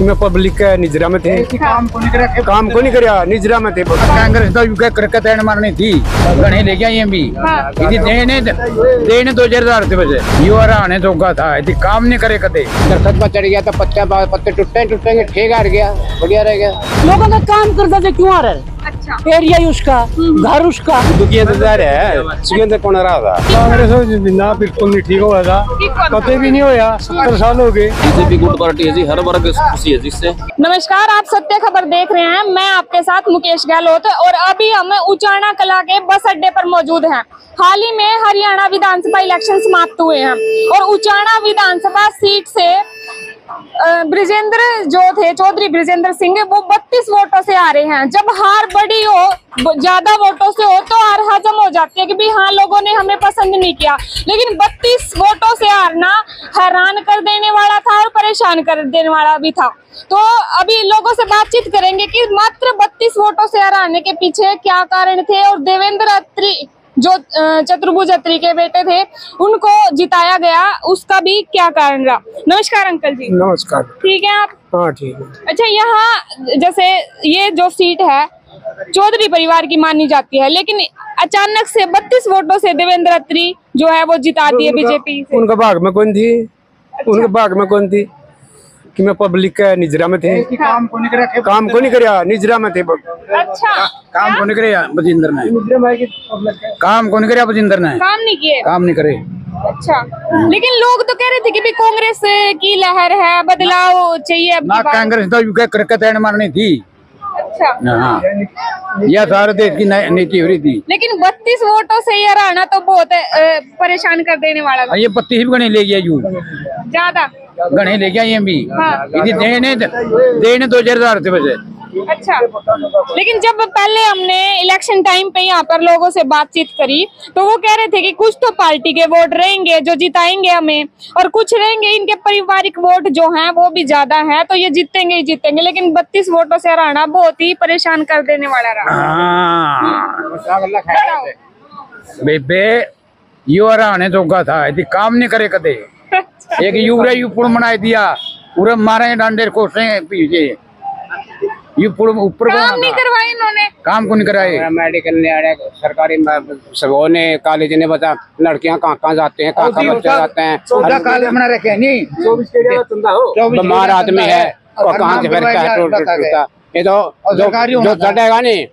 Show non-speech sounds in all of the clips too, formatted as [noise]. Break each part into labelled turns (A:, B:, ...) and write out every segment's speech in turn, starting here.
A: कि मैं पब्लिक के निजरा में थे।
B: काम को नहीं करे
C: काम को नहीं करिया निजरा में थे।
B: कांग्रेस तो यूके करके देने मारनी थी। गणे लेके आई भी यदि देने देने दो हज़ार थे बजे। यू आने धोखा था यदि काम नहीं करे कदे।
C: दरख्त पर चढ़ गया तो पत्ते पत्ते टूटे टूटेंगे ठीक हार गया बढ़िया रह गया।
D: लोगों का काम करता थे क्यों आ रहा
E: अच्छा।
D: एरिया उसका घर उसका।
C: दुखी इंतज़ार है। सुगंध कौन रहा था?
F: कांग्रेस ना बिल्कुल नहीं ठीक हुआ था। कतई भी नहीं होया सत्तर साल हो गए।
G: बीजेपी गुट पार्टी है जी हर वर्ग खुशी है जिससे
E: नमस्कार, आप सत्य खबर देख रहे हैं। मैं आपके साथ मुकेश गहलोत और अभी हम उचाणा कला के बस अड्डे पर मौजूद हैं। हाल ही में हरियाणा विधानसभा इलेक्शन समाप्त हुए हैं और उचाणा विधानसभा सीट से ब्रिजेंद्र जो थे, चौधरी ब्रिजेंद्र सिंह, वो 32 वोटों से आ रहे हैं। जब हार बड़ी हो ज़्यादा वोटों से हो तो हार हजम हो जाती है कि भाई हाँ लोगों ने हमें पसंद नहीं किया। लेकिन 32 वोटों से हारना हैरान कर देने वाला था और परेशान कर देने वाला भी था। तो अभी लोगों से बातचीत करेंगे कि मात्र 32 वोटों से हराने के पीछे क्या कारण थे और देवेंद्र अत्री जो चतुर्भुज अत्री के बेटे थे उनको जिताया गया उसका भी क्या कारण रहा? नमस्कार अंकल जी।
F: नमस्कार।
E: ठीक है आप?
F: हाँ ठीक है।
E: अच्छा यहाँ जैसे ये जो सीट है चौधरी परिवार की मानी जाती है लेकिन अचानक से 32 वोटों से देवेंद्र अत्री जो है वो जिता दिए बीजेपी से।
F: उनका भाग में कौन थी? अच्छा। उनके भाग में कौन थी? कि मैं पब्लिक का निजरा में थे।
B: काम को नहीं करा
F: काम को नहीं करिया निजरा में थे
E: अच्छा।
B: काम को नहीं करे बजिंदर ने काम को नहीं करा बजिंदर ने
E: काम नहीं किया
B: काम नहीं करे।
E: अच्छा। लेकिन लोग तो कह रहे थे कि भी कांग्रेस की लहर है बदलाव चाहिए
B: ना कांग्रेस तो करके देने मारनी थी।
E: अच्छा।
B: हाँ। यह सारे देश की नीति हो रही थी।
E: लेकिन 32 वोटों से ये रहना तो बहुत परेशान कर देने वाला
B: और ये बत्तीस ही गणे ले गया यू
E: ज़्यादा।
B: गणे ले गया ये भी
E: हाँ।
B: देने देने दो हज़ार बजे
E: अच्छा। लेकिन जब पहले हमने इलेक्शन टाइम पे यहाँ पर लोगों से बातचीत करी तो वो कह रहे थे कि कुछ तो पार्टी के वोट रहेंगे जो जिताएँगे हमें और कुछ रहेंगे इनके पारिवारिक वोट जो हैं वो भी ज़्यादा हैं तो ये जीतेंगे ही जीतेंगे लेकिन 32 वोटों से हराना बहुत ही परेशान कर देने वाला रहा।
B: हाँ। बेबे यू आने धोखा था यदि काम नहीं करे कदे। [laughs] एक यूरे यू पुल बना दिया पूरे मारे डांडे कोसे पीछे। यू पुल ऊपर को
E: काम नहीं करवाए इन्होंने।
B: काम को नहीं कराए।
C: मेडिकल ने आया सरकारी सबों ने कॉलेज ने बता लड़कियाँ कहाँ कहाँ जाते हैं कहाँ कहाँ बच्चे जाते हैं।
B: चौदह काल बना रखे नहीं।
C: बीमार आदमी है। और कहाँ से फिर टूटता। ये तो जो
B: सरकारी
C: जो चढ़ेगा नहीं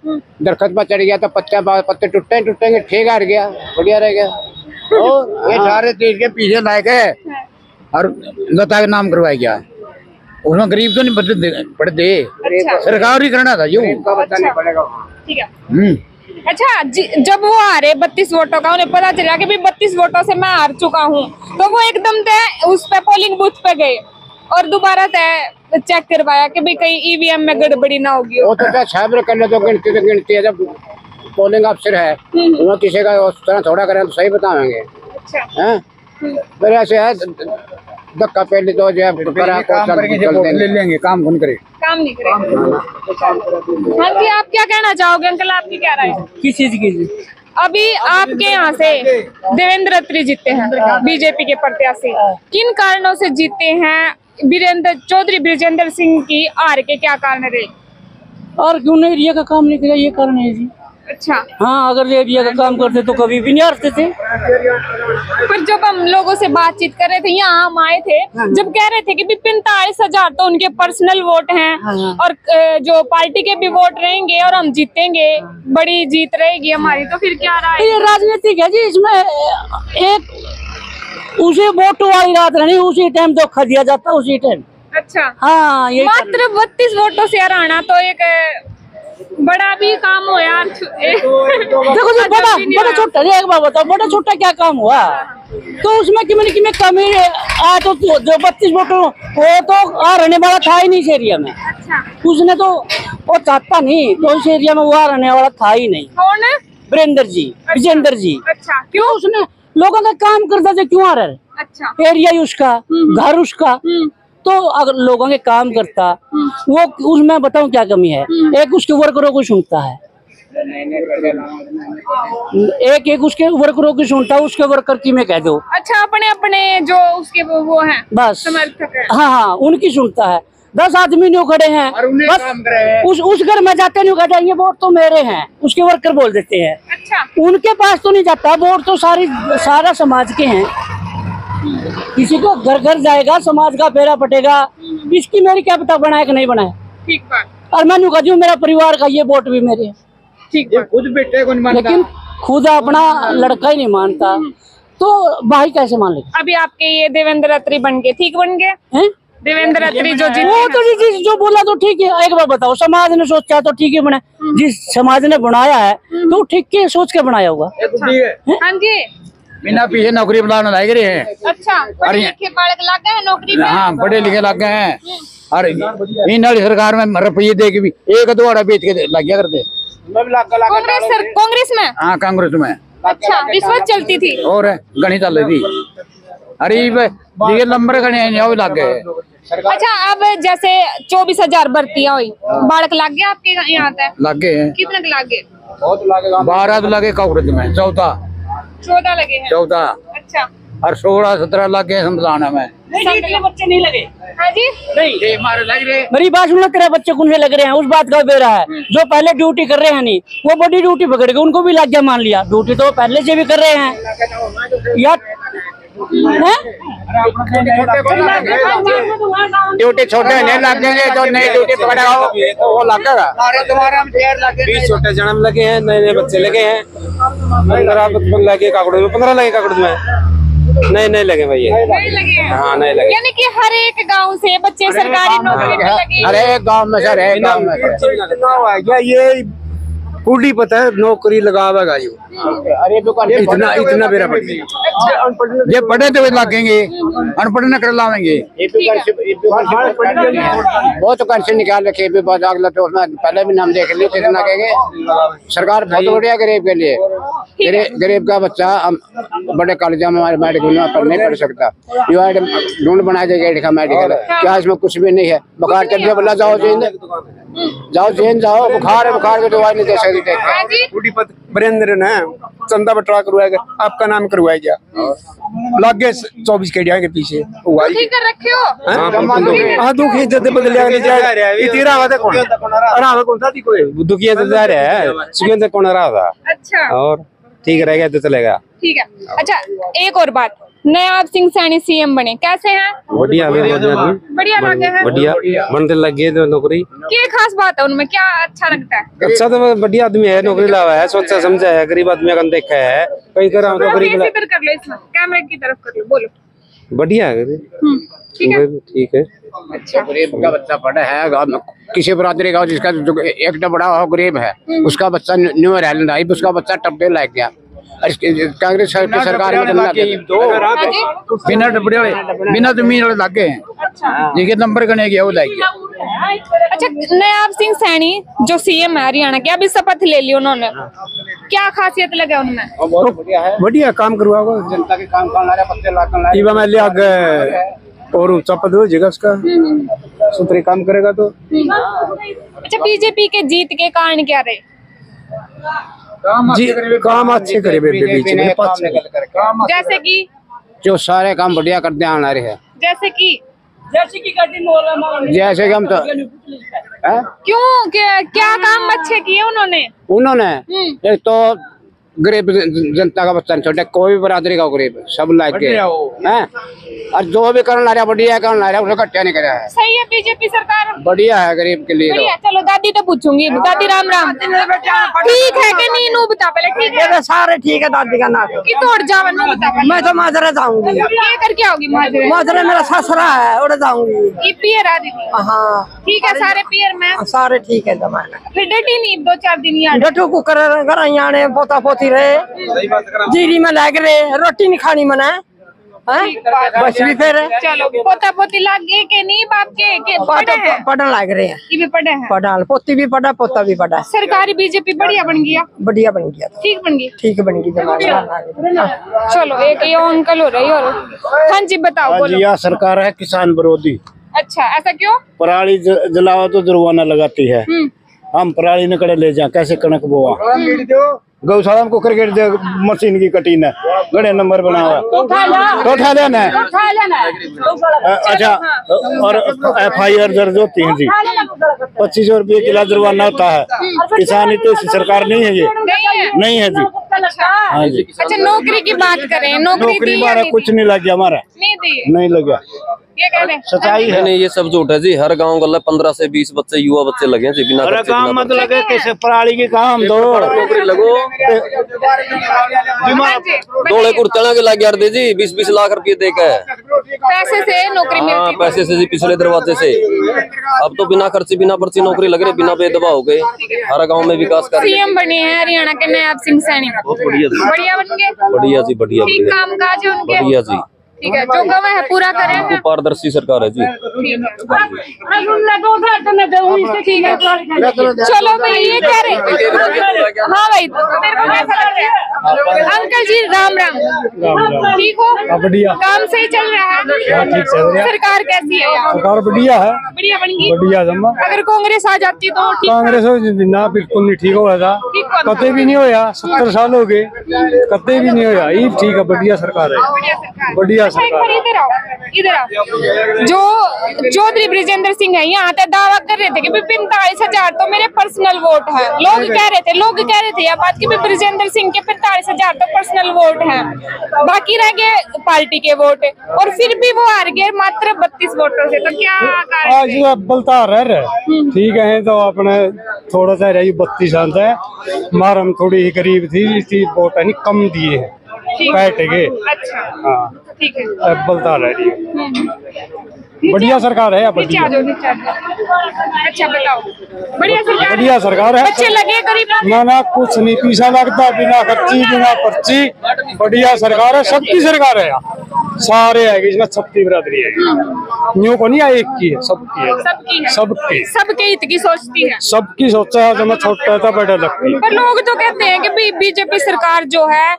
C: दरख्त पर चढ़ गया तो पत्ते पत्ते टूटे टूटेंगे ठीक हार गया बढ़िया रह गया।
B: और ये सारे देश के पीछे लाए गए और लता के नाम करवाया गया। उसमें गरीब तो नहीं बदले दे-
E: अच्छा।
B: सरकार ही करना था यू।
E: ठीक है।
B: हम्म।
E: अच्छा जब वो हारे बत्तीस वोटों का उन्हें पता चला कि भी बत्तीस वोटों से मैं हार चुका हूँ तो वो एकदम तय उस पे पोलिंग बूथ पे गए और दोबारा तय चेक करवाया कि भाई कहीं ईवीएम में गड़बड़ी ना होगी।
C: वो तो क्या कर ले तो गिनती तो गिनती है जब पोलिंग अफसर है वो किसी का उस तरह थोड़ा करें तो सही बताएँगे।
E: अच्छा।
C: हैं? फिर ऐसे है धक्का पहले तो जो है करा
B: काम करके
C: चल
B: वोट
C: देंगे।
B: ले लेंगे काम कौन करे?
E: काम नहीं करेगा। हाँ जी आप क्या कहना चाहोगे? अंकल आपकी क्या राय है?
D: किस चीज़ की?
E: अभी आपके यहाँ से देवेंद्र अत्री जीते हैं बीजेपी के प्रत्याशी। किन कारणों से जीते हैं? बीरेंद्र चौधरी ब्रिजेंद्र सिंह की हार के क्या कारण रहे?
D: और क्यों नहीं? एरिया का काम नहीं किया ये कारण है जी।
E: अच्छा।
D: हाँ अगर एरिया का काम करते तो कभी भी नहीं हारते थे।
E: पर जब हम लोगों से बातचीत कर रहे थे यहाँ हम आए थे जब कह रहे थे कि भी पैंतालीस हज़ार तो उनके पर्सनल वोट हैं और जो पार्टी के भी वोट रहेंगे और हम जीतेंगे बड़ी जीत रहेगी हमारी तो फिर क्या रहा
D: ये राजनीतिक है जी इसमें एक उसी वोट वाली रात नहीं उसी टाइम धोखा दिया जाता उसी टाइम
E: अच्छा।
D: हाँ ये
E: मात्र बत्तीस वोटों से हराना तो एक बड़ा भी काम हो यार
D: देखो जी बड़ा बड़ा छोटा एक बार बताओ बड़ा छोटा क्या काम हुआ? तो उसमें कि मैंने कि मैं कमी आ तो तो- जो बत्तीस वोट वो तो आ रहने वाला था ही नहीं इस एरिया में।
E: अच्छा।
D: उसने तो वो चाहता नहीं तो इस एरिया में वो आ रहने वाला था ही नहीं।
E: कौन? है
D: वीरेंद्र जी विजेंद्र जी।
E: अच्छा
D: क्यों? उसने लोगों का काम करता था क्यों आ रहा है?
E: अच्छा।
D: एरिया ही उसका घर उसका।
E: हम्म।
D: तो अगर लोगों के काम करता वो उसमें बताऊँ क्या कमी है? एक उसके वर्करों को सुनता है। एक एक उसके वर्करों की सुनता उसके वर्कर की मैं कह दो।
E: अच्छा अपने अपने जो उसके वो, वो हैं
D: बस।
E: हाँ।
D: हाँ उनकी सुनता है। दस आदमी नहीं खड़े हैं।
B: और उन्हें
D: बस
B: काम करे। हैं।
D: उस उस घर में जाते नहीं कहते ये वोट तो मेरे हैं। उसके वर्कर बोल देते हैं।
E: अच्छा।
D: उनके पास तो नहीं जाता वोट तो सारी सारा समाज के हैं। किसी को घर घर जाएगा समाज का फेरा पटेगा इसकी मेरी क्या पता बनाए कि नहीं बनाए।
E: ठीक बात।
D: और मैं हूँ मेरा परिवार का ये वोट भी मेरे।
E: ठीक
B: खुद बेटे को नहीं मानता।
D: लेकिन खुद अपना लड़का ही नहीं मानता। तो भाई कैसे मान लेगा?
E: अभी आपके ये देवेंद्र अत्री बन गए ठीक बन गए?
D: हैं?
E: देवेंद्र अत्री जो
D: वो तो जी- जी बोला तो ठीक है। एक बार बताओ समाज ने सोचा तो ठीक है बना। जिस समाज ने बनाया है तो ठीक है सोच के बनाया होगा
B: है।
E: हाँ जी।
B: बिना पीछे नौकरी बुलाने लग रहे हैं।
E: अच्छा पढ़े लिखे बालक हैं नौकरी
B: हाँ पढ़े लिखे लग गए हैं और इन वाली सरकार में रुपये दे के भी एक दो बेच के लग गया करते
E: कांग्रेस सर कांग्रेस में?
B: हाँ कांग्रेस में।
E: अच्छा रिश्वत चलती थी।
B: और गणित चल रही थी। अरे ये नंबर गणे लग। गए
E: अच्छा अब जैसे चौबीस हज़ार भर्तियाँ हुई बालक लग गया आपके यहाँ
B: लग गए
E: कितने लग? गए
B: बारह तो लगे कांग्रेस में चौदह
E: चौदह लगे हैं।
B: चौदह।
E: अच्छा।
B: और सोलह सत्रह लग गए समझाना में।
D: बच्चे नहीं लगे।
E: हाँ जी।
B: हमारे लग रहे
D: मेरी बात सुनो बच्चे कौन से लग रहे हैं उस बात का बेरा है। जो पहले ड्यूटी कर रहे हैं नहीं वो बड़ी ड्यूटी पकड़ के उनको भी लग गया मान लिया। ड्यूटी तो पहले से भी कर रहे हैं। या हैं?
C: ड्यूटी छोटे नहीं लगेंगे जो नई ड्यूटी पकड़ा हो वो लगेगा
F: बीस छोटे जन्म लगे हैं नए नए बच्चे लगे हैं पंद्रह लगे काकड़ों में पंद्रह लगे काकड़ों में नए नए लगे भैया
E: नहीं हैं
F: हाँ नए लगे
E: यानी कि हर एक गाँव से बच्चे सरकारी नौकरी पे लगे
C: अरे एक गाँव में सर है गाँव में
F: ये कुंडी पता है नौकरी लगावेगा
C: दुकान
F: इतना इतना मेरा बढ़ गया
B: ये पढ़े तो लगेंगे अनपढ़ न कर लावेंगे
C: बहुत कंशन निकाल रखे आग लगे उसमें पहले भी नाम देख लिए कितना कहेंगे। सरकार बहुत बढ़िया गरीब के लिए। गरीब का बच्चा बड़े कॉलेजों में हमारे मेडिकल में पढ़ नहीं पढ़ सकता। यो ढूंढ बना देगा मेडिकल क्या इसमें कुछ भी नहीं है। बुखार चल जाओ जेन जाओ जेन जाओ बुखार है बुखार की दवाई नहीं दे सकती।
E: हाँ जी।
F: कुंडीपत बरेंद्र ने चंदा बटवा करवाएगा आपका नाम करवाएगा लागे चौबीस के के पीछे। हुआ
E: ठीक कर रखे हो।
F: हाँ? दुखी जद बदल ये तेरा आवा था कौन? अरे आवा कौन था दी कोई? दुखी जद जा रहा है। सुखेंद्र कौन रहा था?
E: अच्छा।
F: और ठीक रहेगा तो चलेगा।
E: ठीक है। अच्छा एक और बात। नयाब सिंह सैनी सीएम बने। कैसे हैं?
F: बढ़िया बढ़िया
E: बढ़िया लगे हैं?
F: बढ़िया। बनते लग गए तो नौकरी।
E: क्या खास बात है उनमें? क्या अच्छा लगता है?
F: अच्छा तो बढ़िया आदमी है नौकरी लावा है सोचा समझा है गरीब आदमी का देखा है कई करा तो
E: इधर कर लो इसमें। कैमरे की तरफ़ कर लो बोलो।
F: बढ़िया है
E: हम्म, ठीक है।
F: ठीक है।
C: गरीब का बच्चा पढ़ा है किसी बरादरी का जिसका एक बड़ा हो गरीब है उसका बच्चा न्यू आयरलैंड आई उसका बच्चा टप्पे लग गया। कांग्रेस सरकार तो।
E: हाँ
B: बिना डबड़े वाले बिना ज़मीन वाले लग हैं। जिनके नंबर गने गया वो लग गया
E: अच्छा नयाब सिंह सैनी जो सीएम है हरियाणा के अभी शपथ ले ली उन्होंने। क्या खासियत लगे उनमें?
C: बढ़िया
F: काम करवाओ
C: जनता के काम करना रहा पत्ते ला कर ला रहे।
F: इवा मैं ले और ऊँचा पद हो जाएगा उसका सुथरे काम करेगा तो।
E: अच्छा बीजेपी के जीत के कारण क्या रहे?
F: जी काम अच्छे करे बेबे बीच में
C: काम
E: जैसे कि?
C: जो सारे काम बढ़िया करते आना रहे हैं।
E: जैसे कि?
D: जैसे कि
C: जैसे कि हम तो
E: क्यों? क्या, क्या काम अच्छे किए उन्होंने?
C: उन्होंने?
E: हम्म।
C: तो गरीब जनता का बच्चा नहीं छोटे कोई भी बरादरी का गरीब सब लाइक के हैं। और जो भी करना ला रहा बढ़िया करना ला रहा उसने कट्टा नहीं करा है।
E: सही है बीजेपी सरकार।
C: बढ़िया है गरीब के लिए। तो
E: बढ़िया चलो दादी तो पूछूँगी। दादी राम राम। ठीक है कि नहीं? नू बता पहले ठीक है?
D: सारे ठीक है दादी का नाम।
E: कि तोड़ जावन नू बता पहले।
D: मैं तो माजरा जाऊँगी।
E: ये करके आओगी माजरे?
D: माजरा मेरा ससरा है और जाऊँगी।
E: ये पियर आ दीदी।
D: हाँ।
E: ठीक है सारे पियर में
D: सारे ठीक है जमाना
E: फिर डटी नहीं दो चार दिन यार
D: डटू को कर घर आने पोता पोती रहे। जीरी में लाग रहे रोटी नहीं खानी मना। बस भी फिर।
E: चलो पोता पोती लाग गए के नहीं बाप के के पढ़े
D: पढ़न लाग रहे हैं।
E: भी पढ़े हैं?
D: पढ़ा पोती भी पढ़ा पोता भी पढ़ा।
E: सरकारी बीजेपी बढ़िया बन गया।
D: बढ़िया बन गया
E: ठीक बन गई
D: ठीक बन गई
E: चलो एक ये अंकल हो रही और हाँ जी बताओ
H: यह सरकार है किसान विरोधी।
E: अच्छा ऐसा क्यों?
H: पराली ज- जलाओ तो जुर्माना लगाती है।
E: हम्म।
H: हम पराली न करे ले जाए कैसे कणक बोआ? गौशाला में कुकर गेट दे मशीन की कटीन है। गड़े नंबर बना हुआ है।
D: तो उठा
H: तो लेना है।
D: तो
H: अच्छा और एफ़ आई आर दर्ज होती है जी। पच्चीस सौ रुपये किला जुर्माना होता है। किसान तो सरकार नहीं है ये
E: नहीं है।
H: नहीं है जी। हाँ
E: अच्छा नौकरी की बात करें नौकरी दी या
H: हमारा
E: नहीं
H: कुछ
E: दी?
H: नहीं लग गया हमारा।
E: नहीं दी?
H: नहीं लग।
E: ये कह रहे हैं।
H: सच्चाई है।
G: नहीं ये सब झूठ है जी। हर गाँव गल्ला पंद्रह से बीस बच्चे युवा बच्चे लगे हैं जी बिना
H: अरे काम मत लगे कैसे पराली की काम दो।
G: नौकरी लगो।
E: हाँ जी,
G: कुर्तना के लग यार दे जी बीस बीस लाख रुपए दे के।
E: पैसे से नौकरी
G: हाँ
E: मिलती है
G: पैसे से जी पिछले दरवाजे से। अब तो बिना खर्चे बिना पर्ची नौकरी लग रही बिना बेदबा हो गए। हर गाँव में विकास कर रहे
E: सीएम बने हैं हरियाणा के नायब सिंह सैनी।
G: बहुत बढ़िया जी
E: बढ़िया बन गए?
G: बढ़िया जी बढ़िया
E: ठीक काम काज है उनके?
G: बढ़िया जी।
E: ठीक है जो गवा है पूरा करें
G: तो पारदर्शी सरकार है जी।
E: है।
D: तो है।
E: चलो भाई ये कह रहे हाँ। भाई तेरे को कैसा लग रहा है? अंकल जी राम राम। ठीक हो?
A: बढ़िया।
E: काम सही चल रहा है?
A: ठीक चल रहा है।
E: सरकार कैसी है?
A: सरकार बढ़िया है।
E: बढ़िया बन गई
A: बढ़िया जमा
E: अगर कांग्रेस आ जाती तो
A: कांग्रेस ना बिल्कुल नहीं ठीक होया था
E: ठीक कौन
A: कते भी नहीं होया सत्तर साल हो गए कते भी नहीं होया ये ठीक है बढ़िया सरकार है
E: इधर जो चौधरी ब्रिजेंद्र सिंह है यहाँ आते दावा कर रहे थे कि पैंतालीस हज़ार तो मेरे पर्सनल वोट है। लोग कह रहे थे लोग कह रहे थे यह बात कि ब्रिजेंद्र सिंह के पैंतालीस हज़ार तो पर्सनल वोट है। बाकी रह गए पार्टी के वोट और फिर भी वो हार गए मात्र बत्तीस वोटों से। तो क्या?
A: बलता रह रहे। ठीक है तो अपने थोड़ा सा रही बत्तीस साल है मार हम थोड़ी ही करीब थी इसकी वोट कम दिए हैं।
E: ठीक।
A: कैट के
E: अच्छा
A: हाँ
E: ठीक है
A: अब बलता रह रही है बढ़िया सरकार है बढ़िया
E: अच्छा बताओ। बढ़िया सरकार
A: बढ़िया सरकार है।
E: बच्चे लगे करीब
A: ना ना कुछ नहीं पीछा लगता बिना खर्ची बिना पर्ची। बढ़िया सरकार है सबकी सरकार है यहाँ सारे है इसमें छत्ती बरादरी है। न्यू को नहीं है एक की है। सबकी है।
E: सबकी।
A: सबके
E: हित की सोचती है।
A: सबकी सोचा है जब मैं छोटा था बड़ा लगती
E: पर लोग तो कहते हैं कि बीजेपी सरकार जो है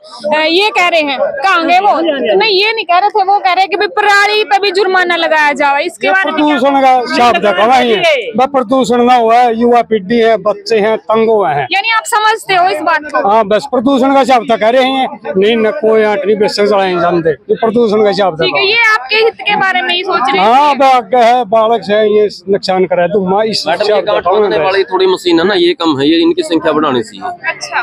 E: ये कह रहे हैं कहाँ वो? नहीं ये नहीं कह रहे थे वो कह रहे हैं कि पराली पे भी जुर्माना लगाया जाए इसके बारे में
A: प्रदूषण का शब्द कहा ही है बस प्रदूषण ना हुआ है युवा पीढ़ी है बच्चे हैं तंग हुए हैं।
E: यानी आप समझते हो इस बात को?
A: हाँ बस प्रदूषण का शब्द कह रहे हैं। नहीं न कोई आटनी बेसक चलाए जानते प्रदूषण का शब्द
E: ठीक है ये आपके हित के बारे में ही सोच रहे
A: हाँ।
E: हैं
A: बाग है बालक है ये नुकसान करे तो मैं इस
G: वाली थोड़ी मशीन है ना ये कम है ये इनकी संख्या बढ़ानी चाहिए।
E: अच्छा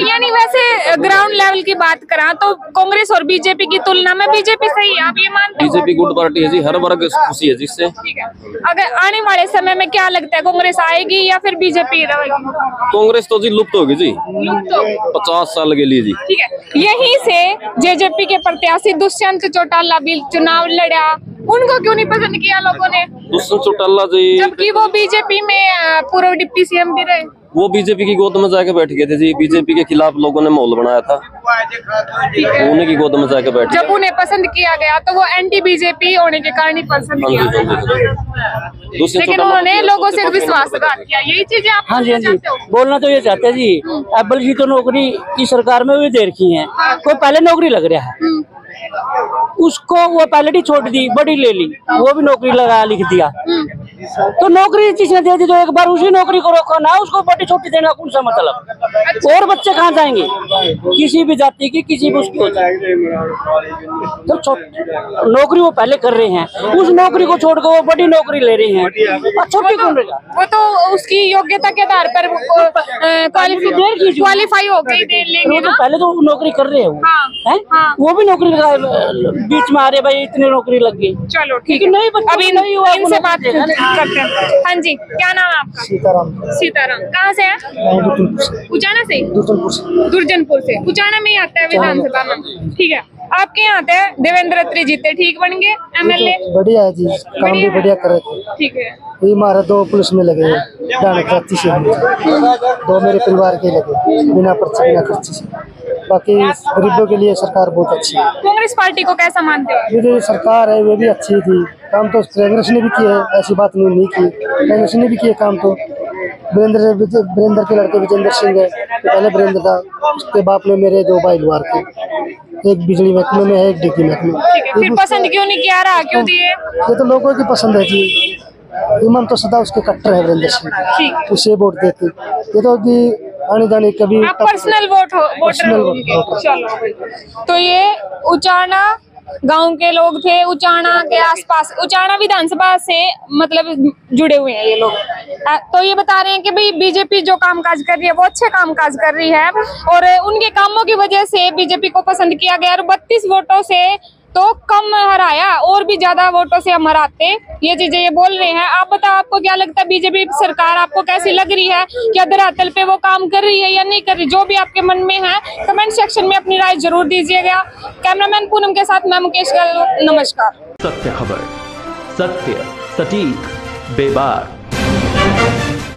E: यानी वैसे ग्राउंड लेवल की बात करा तो कांग्रेस और बीजेपी की तुलना में बीजेपी सही है आप ये मानते हो?
G: बीजेपी गुड पार्टी है जी हर वर्ग खुशी है जिससे?
E: अगर आने वाले समय में क्या लगता है? कांग्रेस आएगी या फिर बीजेपी
G: कांग्रेस तो जी लुप्त होगी जी।
E: लुप्त
G: पचास साल के लिए जी।
E: ठीक है। यहीं से जेजेपी के प्रत्याशी दुष्यंत चौटाला भी चुनाव लड़ा। उनको क्यों नहीं पसंद किया लोगों ने?
G: दुष्यंत चौटाला जी
E: जबकि वो बीजेपी में पूर्व डिप्टी सीएम भी रहे।
G: वो बीजेपी की गोद में जाके बैठ गए थे जी। बीजेपी के खिलाफ लोगों ने माहौल बनाया था। उन्हीं की गोद में जाके बैठ
E: जब उन्हें पसंद किया गया तो वो एंटी बीजेपी होने के कारण ही पसंद
G: हाँ
E: किया
G: हाँ हाँ
E: लेकिन उन्होंने लोगों से विश्वासघात किया। यही चीज़ें आप
D: हाँ जी हाँ जी। बोलना तो ये चाहते हैं जी। एप्पल जी तो नौकरी की सरकार में भी दे रखी है। कोई पहले नौकरी लग रहा है। उसको वो पहले ही छोड़ दी बड़ी ले ली। वो भी नौकरी लगा लिख दिया। तो नौकरी जिसने दे दी तो एक बार उसी नौकरी को रोका ना उसको बड़ी छोटी देना कौन सा मतलब? और बच्चे कहाँ जाएँगे? किसी भी जाति की किसी भी उसकी तो नौकरी वो पहले कर रहे हैं। उस नौकरी को छोड़ कर वो बड़ी नौकरी ले रहे हैं। और छोटी कौन रहेगा?
E: वो तो उसकी योग्यता के आधार पर क्वालिफाई क्वालिफाई हो गई लेंगे
D: तो पहले तो नौकरी कर रहे हैं वो।
E: हाँ,
D: हाँ। वो भी नौकरी बीच में आ रहे भाई इतनी नौकरी लग गई।
E: चलो ठीक है।
D: नहीं बच्चों
E: अभी
D: नहीं हुआ,
E: इनसे बात करते हैं। हाँ जी क्या नाम है आपका?
H: सीताराम।
E: सीताराम। कहाँ से है? उचाना से। दुर्जनपुर से। उचाना में ही आता है विधानसभा में। ठीक है। आपके यहाँ आते हैं देवेंद्र अत्री जीते ठीक बन गए? एमएलए
H: बढ़िया है जी। काम भी बढ़िया कर रहे थे।
E: ठीक है।
H: ये हमारा दो पुलिस में लगे से दो मेरे परिवार के लगे। बिना पर्ची बिना खर्ची से। बाकी गरीबों के लिए सरकार बहुत अच्छी है।
E: कांग्रेस पार्टी को कैसा मानते हो?
H: ये जो सरकार है वो भी अच्छी थी। काम तो कांग्रेस ने भी किए हैं ऐसी बात नहीं नहीं की। कांग्रेस ने भी किए काम तो। वीरेंद्र वीरेंद्र के लड़के विजेंद्र सिंह है तो पहले वीरेंद्र था उसके बाप ने मेरे दो भाई लुहार थे एक बिजली महकमे में है एक डिग्री महकमे में।
E: फिर पसंद क्यों नहीं किया? रहा क्यों दिए?
H: ये तो लोगों की पसंद है जी। इमाम तो सदा उसके कट्टर है वीरेंद्र सिंह। उसे वोट देते। ये तो कि आने जाने कभी
E: पर्सनल वोट हो
H: voter।
E: चलो। तो ये उचाना गाँव के लोग थे उचाणा के आसपास उचाणा विधानसभा से मतलब जुड़े हुए हैं ये लोग। तो ये बता रहे हैं कि भाई बीजेपी जो कामकाज कर रही है, वो अच्छे कामकाज कर रही है, और उनके कामों की वजह से बीजेपी को पसंद किया गया, और बत्तीस वोटों से तो कम हराया, और भी ज़्यादा वोटों से हम हराते। ये चीज़ें ये बोल रहे हैं। आप बताओ, आपको क्या लगता है, बीजेपी सरकार आपको कैसी लग रही है? क्या धरातल पे वो काम कर रही है या नहीं कर रही? जो भी आपके मन में है कमेंट सेक्शन में अपनी राय ज़रूर दीजिएगा। कैमरामैन पूनम के साथ मैं मुकेश गहलोत नमस्कार।
I: सत्य खबर, सत्य, सटीक, बेबाक।